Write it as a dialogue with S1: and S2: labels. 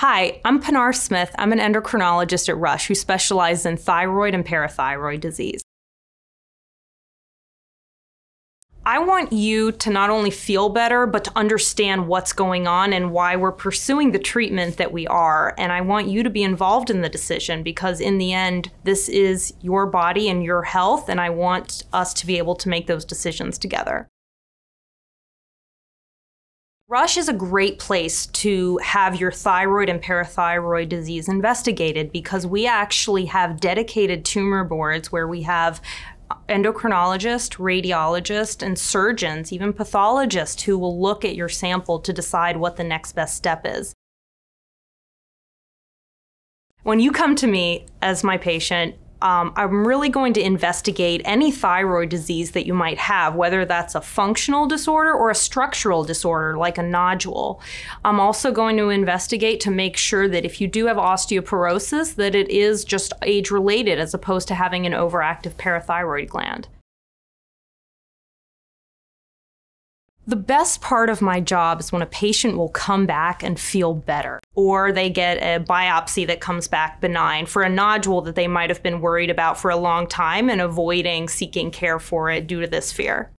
S1: Hi, I'm Pinar Smith. I'm an endocrinologist at Rush who specializes in thyroid and parathyroid disease. I want you to not only feel better, but to understand what's going on and why we're pursuing the treatment that we are. And I want you to be involved in the decision because, in the end, this is your body and your health, and I want us to be able to make those decisions together. Rush is a great place to have your thyroid and parathyroid disease investigated because we actually have dedicated tumor boards where we have endocrinologists, radiologists, and surgeons, even pathologists, who will look at your sample to decide what the next best step is. When you come to me as my patient, um, I'm really going to investigate any thyroid disease that you might have, whether that's a functional disorder or a structural disorder like a nodule. I'm also going to investigate to make sure that if you do have osteoporosis, that it is just age related as opposed to having an overactive parathyroid gland. The best part of my job is when a patient will come back and feel better, or they get a biopsy that comes back benign for a nodule that they might have been worried about for a long time and avoiding seeking care for it due to this fear.